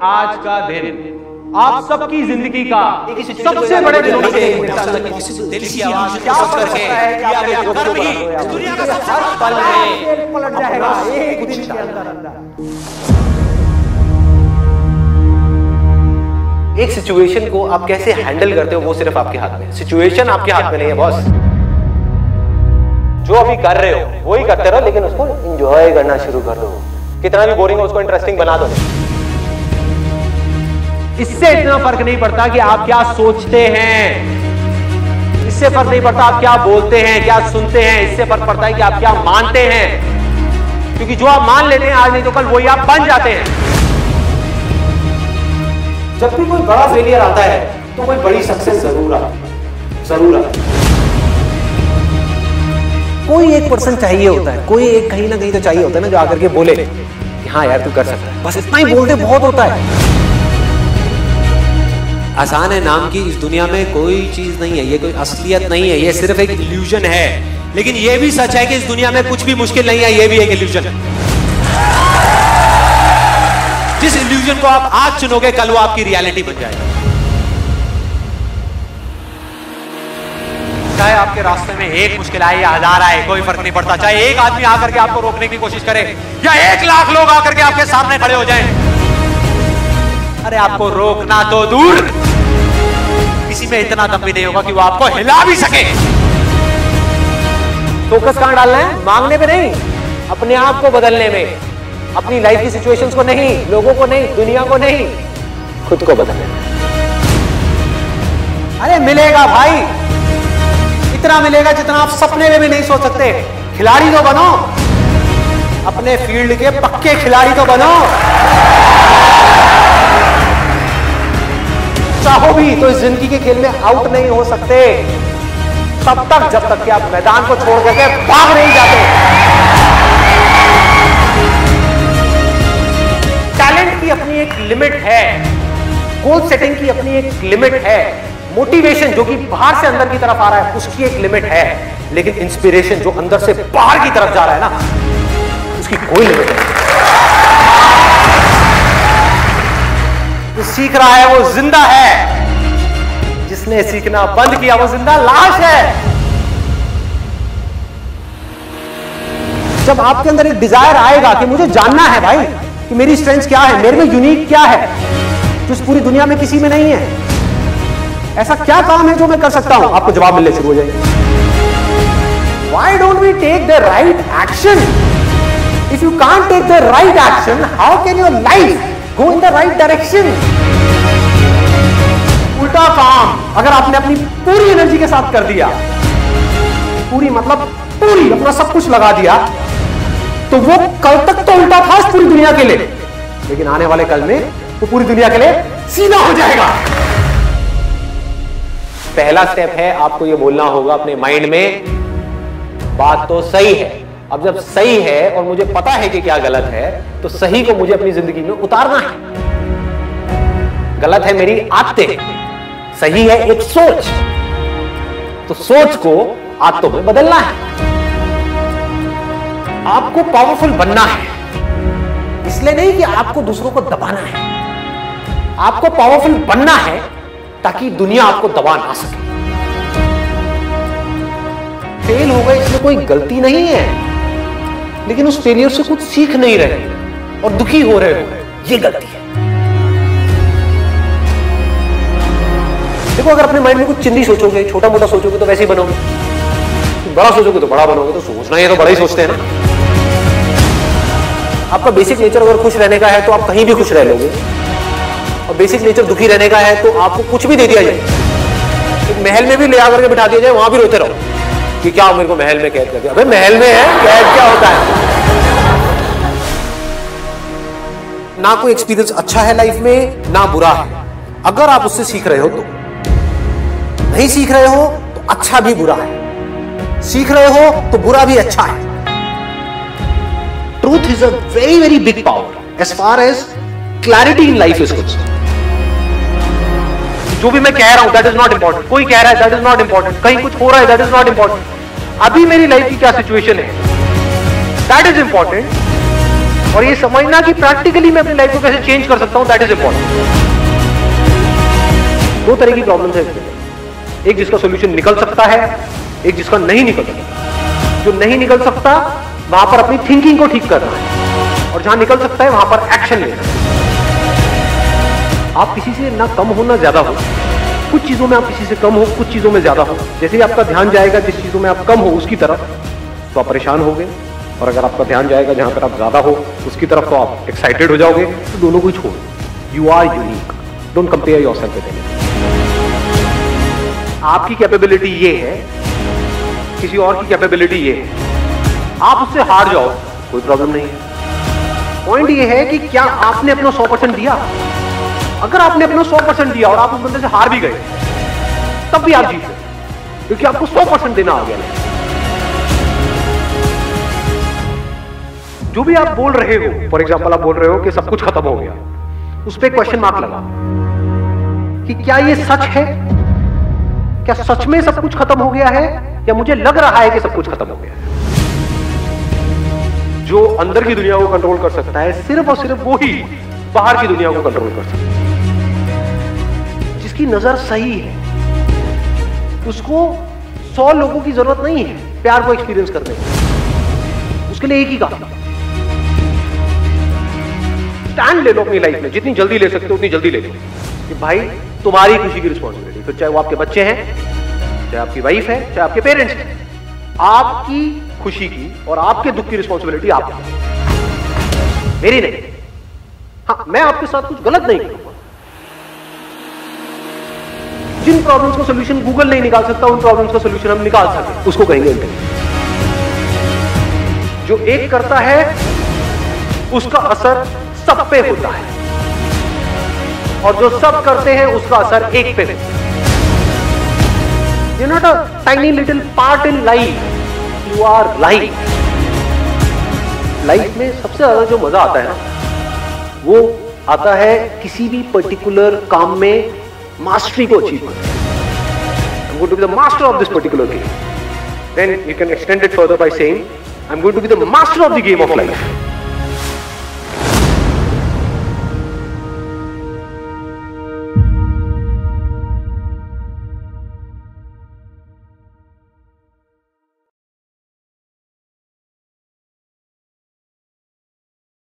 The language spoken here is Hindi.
आज का दिन। आप सबकी ज़िंदगी का सबसे बड़े दिनों। दिल की आवाज़ क्या करके दुनिया का सबसे बड़ा पल है। पलट जाएगा एक दिन के अंदर एक सिचुएशन को आप कैसे हैंडल करते हो वो सिर्फ़ आपके हाथ में सिचुएशन आपके हाथ में नहीं है बॉस। जो अभी कर रहे हो वही करते रहो लेकिन उसको एंजॉय करना शुरू कर दो। कितना भी बोरिंग हो उसको इंटरेस्टिंग बना दो। इससे इतना फ़र्क नहीं पड़ता कि आप क्या सोचते हैं। इससे फ़र्क नहीं पड़ता आप क्या बोलते हैं क्या सुनते हैं। इससे फ़र्क पड़ता है कि आप क्या मानते हैं। क्योंकि जो आप मान लेते हैं आज नहीं तो कल वही आप बन जाते हैं। जब भी कोई बड़ा फेलियर आता है तो कोई बड़ी सक्सेस ज़रूर आती है ज़रूर आती है कोई एक पर्सन चाहिए होता है कोई एक कहीं ना कहीं तो चाहिए होता है ना जो आकर के बोले कि हाँ यार तू कर सकता है। बस इतना ही बोलते बहुत होता है। आसान है नाम की, इस दुनिया में कोई चीज़ नहीं है, ये कोई असलियत नहीं है, ये सिर्फ़ एक इल्यूजन है। लेकिन ये भी सच है कि इस दुनिया में कुछ भी मुश्किल नहीं है, ये भी एक इल्यूजन है जिस इल्यूजन को आप आज चुनोगे, कल वो आपकी रियलिटी बन जाएगा। चाहे आपके रास्ते में एक मुश्किल आए, या हज़ार आए, कोई फ़र्क नहीं पड़ता। चाहे एक आदमी आकर के आपको रोकने की कोशिश करे, या एक लाख लोग आकर के आपके सामने खड़े हो जाएँ। अरे, आपको रोकना तो दूर। किसी में इतना दम भी नहीं होगा कि वो आपको हिला भी सके। फोकस कहाँ डालना है? मांगने पे नहीं, अपने आप को बदलने में। अपनी लाइफ की सिचुएशंस को नहीं, लोगों को नहीं, दुनिया को नहीं, खुद को बदलने अरे मिलेगा भाई, इतना मिलेगा जितना आप सपने में भी नहीं सोच सकते। खिलाड़ी तो बनो, अपने फ़ील्ड के पक्के खिलाड़ी तो बनो। चाहो भी तो इस ज़िंदगी के खेल में आउट नहीं हो सकते। तब तक, जब तक कि आप मैदान को छोड़ करके भाग नहीं जाते। टैलेंट की अपनी एक लिमिट है। गोल सेटिंग की अपनी एक लिमिट है। मोटिवेशन जो कि बाहर से अंदर की तरफ़ आ रहा है, उसकी एक लिमिट है। लेकिन इंस्पिरेशन जो अंदर से बाहर की तरफ़ जा रहा है ना, उसकी कोई लिमिट नहीं। जो सीख रहा है वो ज़िंदा है। जिसने सीखना बंद किया वो ज़िंदा लाश है। जब आपके अंदर एक डिज़ायर आएगा कि मुझे जानना है भाई कि मेरी स्ट्रेंथ क्या है मेरे में यूनिक क्या है जो इस पूरी दुनिया में किसी में नहीं है ऐसा क्या काम है जो मैं कर सकता हूँ? आपको जवाब मिलने शुरू हो जाएँगे। Why don't we take the right action if you can't take the right action how can your life go in the right direction उल्टा काम अगर आपने अपनी पूरी एनर्जी के साथ कर दिया, पूरी मतलब पूरी, अपना सब कुछ लगा दिया तो वो कल तक तो उल्टा था पूरी दुनिया के लिए। लेकिन आने वाले कल में वो पूरी दुनिया के लिए सीधा हो जाएगा। पहला स्टेप है, आपको ये बोलना होगा अपने माइंड में, बात तो सही है। अब जब सही है और मुझे पता है कि क्या गलत है तो सही को मुझे अपनी ज़िंदगी में उतारना है। गलत है मेरी आदतें। सही है एक सोच। तो सोच को आदतों में बदलना है। आपको पावरफुल बनना है। इसलिए नहीं कि आपको दूसरों को दबाना है। आपको पावरफुल बनना है ताकि दुनिया आपको दबा ना सके। फेल हो गए इसमें कोई गलती नहीं है। लेकिन उस फेलियर से कुछ सीख नहीं रहे और दुखी हो रहे हो। ये गलती है। देखो, अगर अपने माइंड में कुछ चिंदी सोचोगे छोटा मोटा सोचोगे तो वैसे ही बनोगे। बड़ा सोचोगे तो बड़ा बनोगे तो सोचना ही तो बड़ा ही सोचते हैं ना। आपका बेसिक नेचर अगर खुश रहने का है तो आप कहीं भी खुश रह लोगे। और बेसिक नेचर दुखी रहने का है तो आपको कुछ भी दे दिया जाए। एक महल में भी ले आकर के बिठा दिया जाए, वहाँ भी रोते रहो। कि क्या मेरे को महल में कैद कर दिया? अबे, महल में है, कैद क्या होता है? ना कोई एक्सपीरियंस अच्छा है लाइफ में, ना बुरा है। अगर आप उससे सीख रहे हो तो। नहीं सीख रहे हो तो अच्छा भी बुरा है। सीख रहे हो तो बुरा भी अच्छा है। Truth is a very very big power as far as clarity in life is concern जो भी मैं कह रहा हूँ दैट इज़ नॉट इंपॉर्टेंट कोई कह रहा है दैट इज़ नॉट इंपॉर्टेंट कहीं कुछ हो रहा है दैट इज़ नॉट इंपॉर्टेंट अभी मेरी लाइफ की क्या सिचुएशन है? दैट इज़ इंपॉर्टेंट और ये समझना कि प्रैक्टिकली मैं अपनी लाइफ को कैसे चेंज कर सकता हूँ दैट इज़ इंपॉर्टेंट दो तरह की प्रॉब्लम है एक जिसका सोल्यूशन निकल सकता है, एक जिसका नहीं निकल सकता। जो नहीं निकल सकता, वहाँ पर अपनी थिंकिंग को ठीक करना है। और जहाँ निकल सकता है, वहाँ पर एक्शन लेना है। आप किसी से ना कम हो, ना ज़्यादा हो। कुछ चीज़ों में आप किसी से कम हो, कुछ चीज़ों में ज़्यादा हो। जैसे ही आपका ध्यान जाएगा, जिस चीज़ों में आप कम हो, उसकी तरफ़ तो आप परेशान हो गए और अगर आपका ध्यान जाएगा, जहाँ पर आप ज़्यादा हो, उसकी तरफ़ तो आप एक्साइटेड हो जाओगे। तो दोनों को ही छोड़ो। You are unique don't compare yourself with आपकी कैपेबिलिटी ये है, किसी और की कैपेबिलिटी ये है। आप उससे हार जाओ, कोई प्रॉब्लम नहीं है। पॉइंट ये है कि क्या आपने अपना सौ परसेंट दिया? अगर आपने अपना सौ परसेंट दिया और आप उस बंदे से हार भी गए, तब भी आप जीत गए। क्योंकि आपको सौ परसेंट देना आ गया जो भी आप बोल रहे हो फॉर एग्ज़ाम्पल आप बोल रहे हो कि सब कुछ खत्म हो गया, उस पर क्वेश्चन मार्क लगा। कि क्या ये सच है? क्या सच में सब कुछ खत्म हो गया है? या मुझे लग रहा है कि सब कुछ खत्म हो गया है? जो अंदर की दुनिया को कंट्रोल कर सकता है, सिर्फ़ और सिर्फ़ वो ही बाहर की दुनिया को कंट्रोल कर सकता है। जिसकी नज़र सही है। उसको सौ लोगों की ज़रूरत नहीं है प्यार को एक्सपीरियंस करने की। उसके लिए एक ही काम। स्टैंड ले लो अपनी लाइफ में। जितनी जल्दी ले सकते हो, उतनी जल्दी ले लो। कि भाई, तुम्हारी खुशी की रिस्पॉन्सिबिलिटी फिर चाहे वो आपके बच्चे हैं, चाहे आपकी वाइफ है, चाहे आपके पेरेंट्स हैं। आपकी खुशी की और आपके दुख की रिस्पॉन्सिबिलिटी आप। मेरी नहीं। हाँ मैं आपके साथ कुछ गलत नहीं करूँगा। जिन प्रॉब्लम्स का सोल्यूशन गूगल नहीं निकाल सकता, उन प्रॉब्लम्स का सोल्यूशन हम निकाल सकते उसको कहेंगे जो एक करता है, उसका असर सब पे होता है। और जो सब करते हैं, उसका असर एक पे होता है। You not a tiny little part in life you are life life में सबसे ज़्यादा जो मज़ा आता है ना, वो आता है किसी भी पर्टिकुलर काम में mastery ko achievement. I'm going to be the master of this particular game. Then you can extend it further by saying, I'm going to be the master of the game of life.